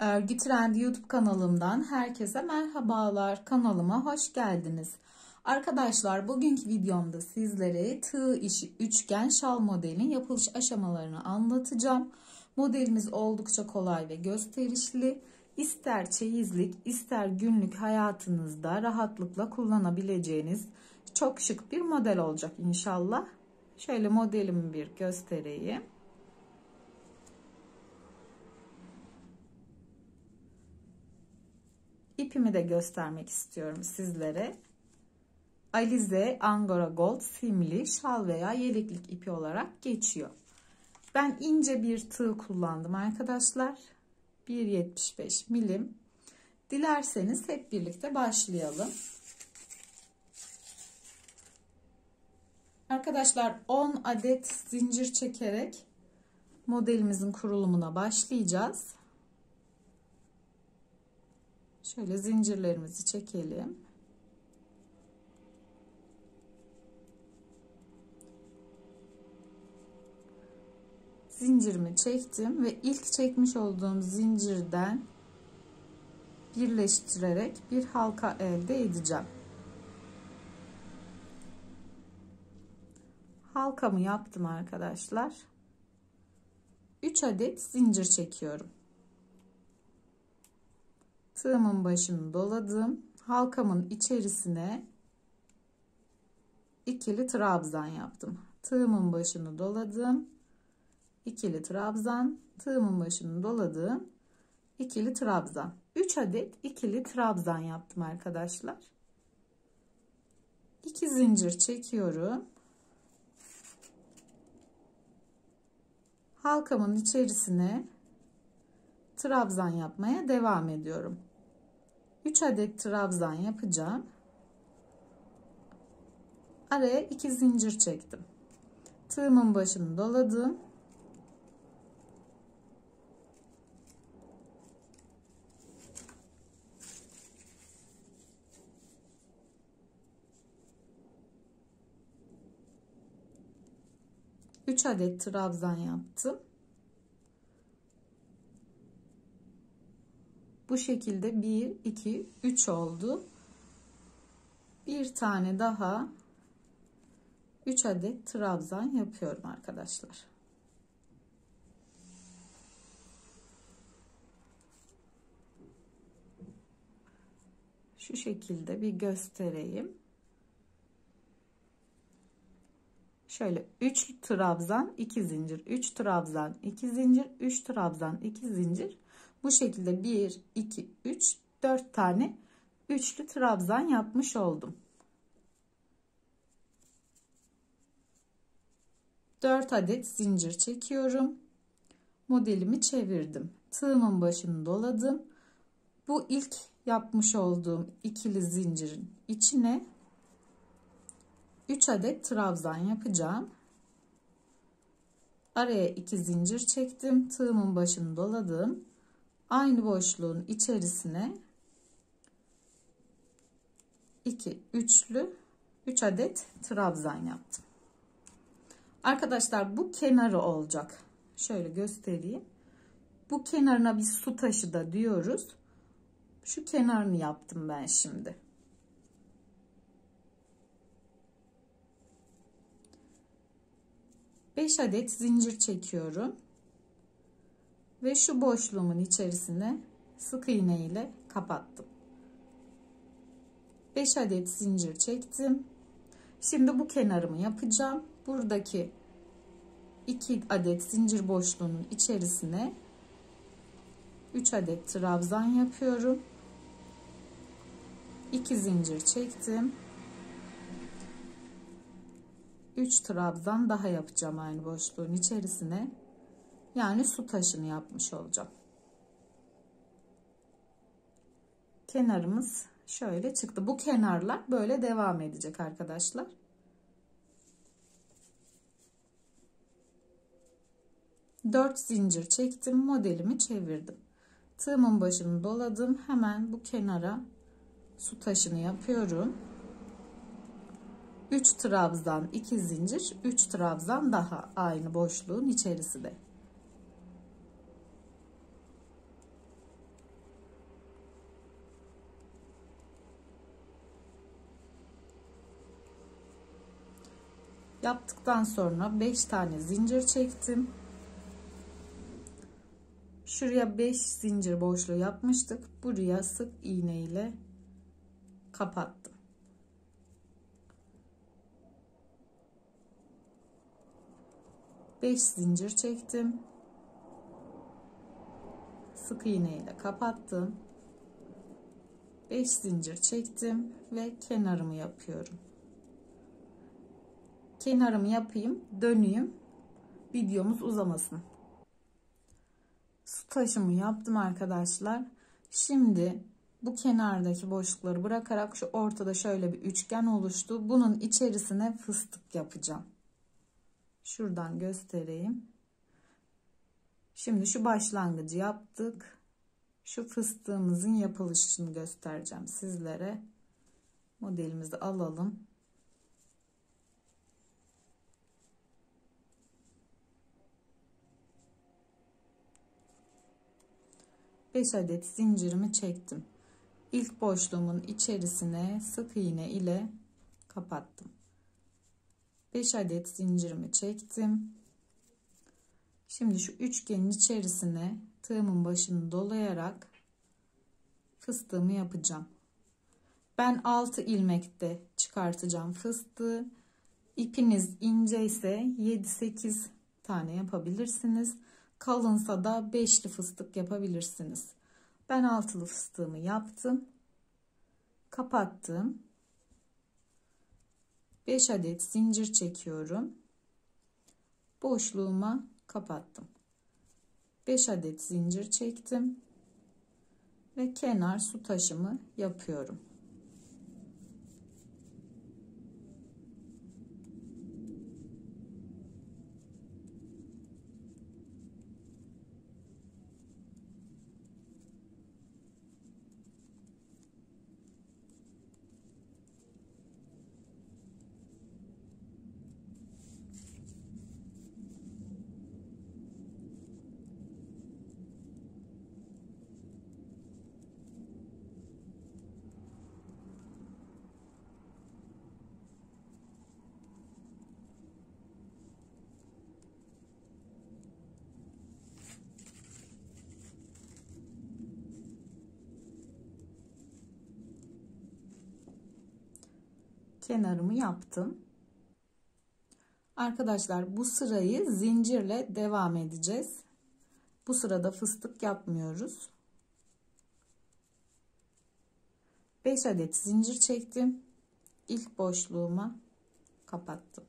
Örgü Trend YouTube kanalımdan herkese merhabalar. Kanalıma hoş geldiniz. Arkadaşlar bugünkü videomda sizlere tığ işi üçgen şal modelinin yapılış aşamalarını anlatacağım. Modelimiz oldukça kolay ve gösterişli. İster çeyizlik ister günlük hayatınızda rahatlıkla kullanabileceğiniz çok şık bir model olacak inşallah. Şöyle modelimi bir göstereyim. İpimi de göstermek istiyorum sizlere. Alize Angora Gold simli şal veya yeleklik ipi olarak geçiyor. Ben ince bir tığ kullandım arkadaşlar. 1.75 milim. Dilerseniz hep birlikte başlayalım. Arkadaşlar 10 adet zincir çekerek modelimizin kurulumuna başlayacağız. Şöyle zincirlerimizi çekelim. Zincirimi çektim ve ilk çekmiş olduğum zincirden birleştirerek bir halka elde edeceğim. Halkamı yaptım arkadaşlar. 3 adet zincir çekiyorum tığımın başını doladım. Halkamın içerisine ikili trabzan yaptım. Tığımın başını doladım. ikili trabzan, tığımın başını doladım. ikili trabzan. 3 adet ikili trabzan yaptım arkadaşlar. 2 zincir çekiyorum. Halkamın içerisine trabzan yapmaya devam ediyorum. 3 adet trabzan yapacağım. Araya 2 zincir çektim. Tığımın başını doladım. Üç adet trabzan yaptım. Bu şekilde 1, 2, 3 oldu. Bir tane daha 3 adet trabzan yapıyorum arkadaşlar. Şu şekilde bir göstereyim. Şöyle 3 trabzan 2 zincir 3 trabzan 2 zincir 3 trabzan 2 zincir bu şekilde 1, 2, 3, 4 tane üçlü trabzan yapmış oldum. 4 adet zincir çekiyorum. Modelimi çevirdim. Tığımın başını doladım. Bu ilk yapmış olduğum ikili zincirin içine 3 adet trabzan yapacağım. Araya 2 zincir çektim. Tığımın başını doladım aynı boşluğun içerisine 2 üçlü 3 adet trabzan yaptım. Arkadaşlar bu kenarı olacak. Şöyle göstereyim. Bu kenarına bir su taşı da diyoruz. Şu kenarını yaptım ben şimdi. Beş adet zincir çekiyorum ve şu boşluğumun içerisine sık iğne ile kapattım. 5 adet zincir çektim. Şimdi bu kenarımı yapacağım. Buradaki 2 adet zincir boşluğunun içerisine 3 adet trabzan yapıyorum. 2 zincir çektim. 3 trabzan daha yapacağım aynı boşluğun içerisine. Yani su taşını yapmış olacağım. Kenarımız şöyle çıktı. Bu kenarlar böyle devam edecek arkadaşlar. Dört zincir çektim. Modelimi çevirdim. Tığımın başını doladım. Hemen bu kenara su taşını yapıyorum. 3 trabzan 2 zincir 3 trabzan daha aynı boşluğun içerisinde Yaptıktan sonra 5 tane zincir çektim. Şuraya 5 zincir boşluğu yapmıştık. Buraya sık iğne ile kapattım. Beş zincir çektim. Sık iğne ile kapattım. 5 zincir çektim ve kenarımı yapıyorum. Kenarımı yapayım, döneyim. Videomuz uzamasın. Su taşımı yaptım arkadaşlar. Şimdi bu kenardaki boşlukları bırakarak şu ortada şöyle bir üçgen oluştu. Bunun içerisine fıstık yapacağım. Şuradan göstereyim. Şimdi şu başlangıcı yaptık. Şu fıstığımızın yapılışını göstereceğim sizlere. Modelimizi alalım. 5 adet zincirimi çektim. İlk boşluğumun içerisine sık iğne ile kapattım. 5 adet zincirimi çektim. Şimdi şu üçgenin içerisine tığımın başını dolayarak fıstığımı yapacağım. Ben 6 ilmekte çıkartacağım fıstığı. İpiniz ince ise 7-8 tane yapabilirsiniz. Kalınsa da beşli fıstık yapabilirsiniz. Ben altılı fıstığımı yaptım. Kapattım. 5 adet zincir çekiyorum. Boşluğuma kapattım. 5 adet zincir çektim ve kenar su taşımı yapıyorum. Kenarımı yaptım. Arkadaşlar bu sırayı zincirle devam edeceğiz. Bu sırada fıstık yapmıyoruz. 5 adet zincir çektim. İlk boşluğuma kapattım.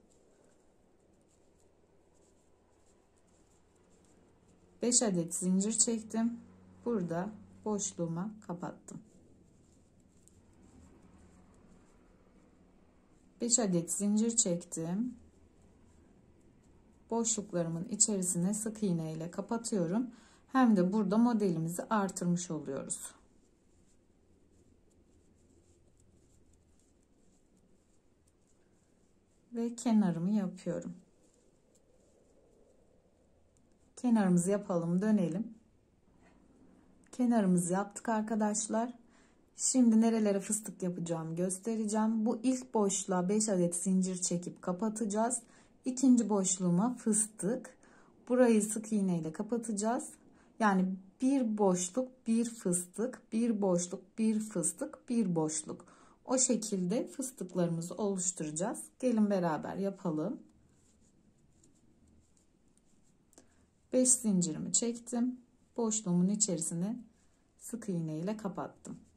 5 adet zincir çektim. Burada boşluğuma kapattım. 5 adet zincir çektim. Boşluklarımın içerisine sık iğne ile kapatıyorum. Hem de burada modelimizi artırmış oluyoruz. Ve kenarımı yapıyorum. Kenarımızı yapalım, dönelim. Kenarımızı yaptık arkadaşlar. Şimdi nerelere fıstık yapacağım göstereceğim. Bu ilk boşluğa 5 adet zincir çekip kapatacağız. İkinci boşluğuma fıstık. Burayı sık iğne ile kapatacağız. Yani bir boşluk, bir fıstık, bir boşluk, bir fıstık, bir boşluk. O şekilde fıstıklarımızı oluşturacağız. Gelin beraber yapalım. 5 zincirimi çektim. Boşluğumun içerisine sık iğne ile kapattım.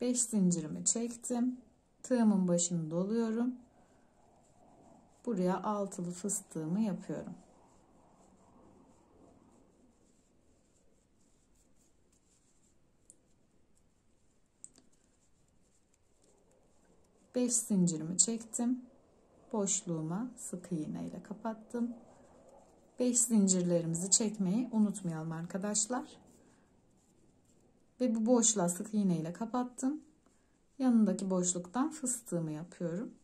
5 zincirimi çektim. Tığımın başını doluyorum. Buraya altılı fıstığımı yapıyorum. Beş zincirimi çektim. Boşluğuma sık iğne ile kapattım. 5 zincirlerimizi çekmeyi unutmayalım arkadaşlar. Ve bu boşluğa sık iğne ile kapattım. Yanındaki boşluktan fıstığımı yapıyorum.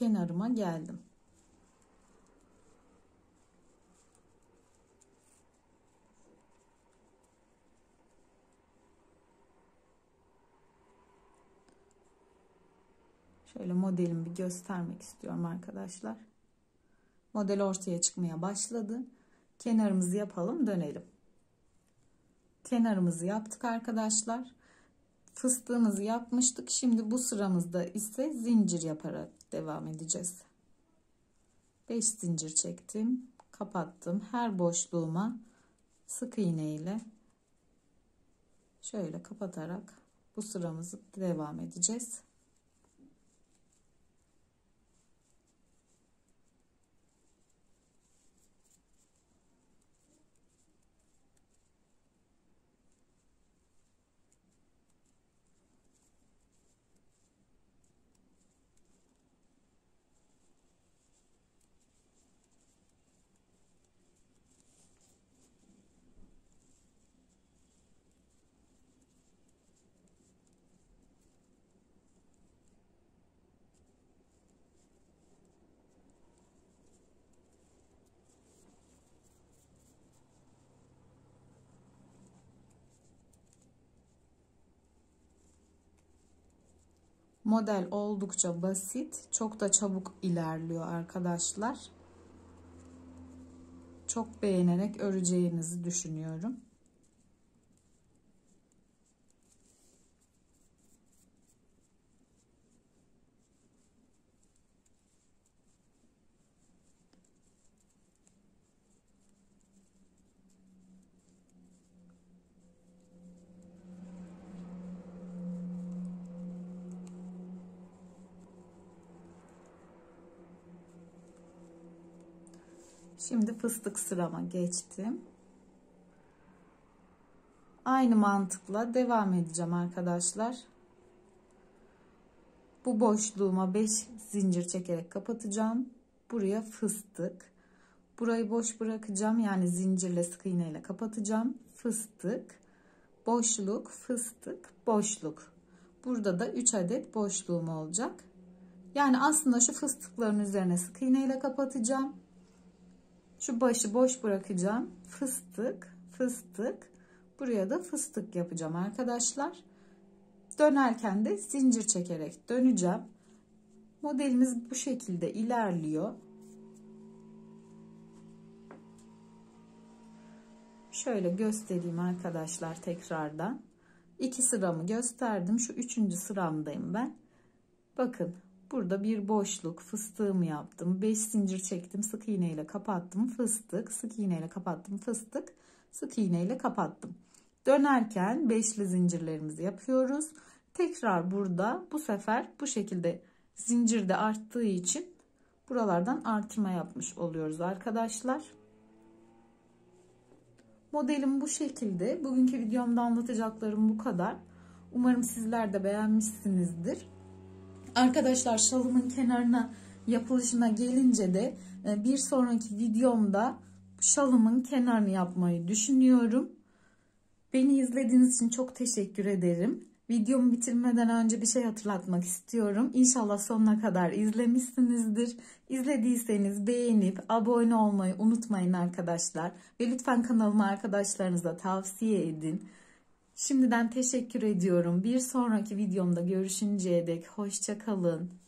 Kenarıma geldim. Şöyle modelimi bir göstermek istiyorum arkadaşlar. Model ortaya çıkmaya başladı. Kenarımızı yapalım dönelim. Kenarımızı yaptık arkadaşlar. Fıstığımızı yapmıştık. Şimdi bu sıramızda ise zincir yaparak devam edeceğiz. 5 zincir çektim. Kapattım. Her boşluğuma sık iğne ile şöyle kapatarak bu sıramızı devam edeceğiz. Model oldukça basit. Çok da çabuk ilerliyor arkadaşlar. Çok beğenerek öreceğinizi düşünüyorum. Şimdi fıstık sırama geçtim. Aynı mantıkla devam edeceğim arkadaşlar. Bu boşluğuma 5 zincir çekerek kapatacağım. Buraya fıstık. Burayı boş bırakacağım. Yani zincirle sık iğne ile kapatacağım. Fıstık, boşluk, fıstık, boşluk. Burada da 3 adet boşluğum olacak. Yani aslında şu fıstıkların üzerine sık iğne ile kapatacağım. Şu başı boş bırakacağım. Fıstık, fıstık. Buraya da fıstık yapacağım arkadaşlar. Dönerken de zincir çekerek döneceğim. Modelimiz bu şekilde ilerliyor. Şöyle göstereyim arkadaşlar tekrardan. İki sıramı gösterdim. Şu üçüncü sıramdayım ben. Bakın Burada bir boşluk fıstığımı yaptım. 5 zincir çektim. Sık iğne ile kapattım. Fıstık. Sık iğne ile kapattım. Fıstık. Sık iğne ile kapattım. Dönerken beşli zincirlerimizi yapıyoruz. Tekrar burada bu sefer bu şekilde zincirde arttığı için buralardan artırma yapmış oluyoruz arkadaşlar. Modelim bu şekilde. Bugünkü videomda anlatacaklarım bu kadar. Umarım sizler de beğenmişsinizdir. Arkadaşlar şalımın kenarına yapılışına gelince de e, bir sonraki videomda şalımın kenarını yapmayı düşünüyorum. Beni izlediğiniz için çok teşekkür ederim. Videomu bitirmeden önce bir şey hatırlatmak istiyorum. İnşallah sonuna kadar izlemişsinizdir. İzlediyseniz beğenip abone olmayı unutmayın arkadaşlar. Ve lütfen kanalımı arkadaşlarınıza tavsiye edin. Şimdiden teşekkür ediyorum. Bir sonraki videomda görüşünceye dek hoşçakalın.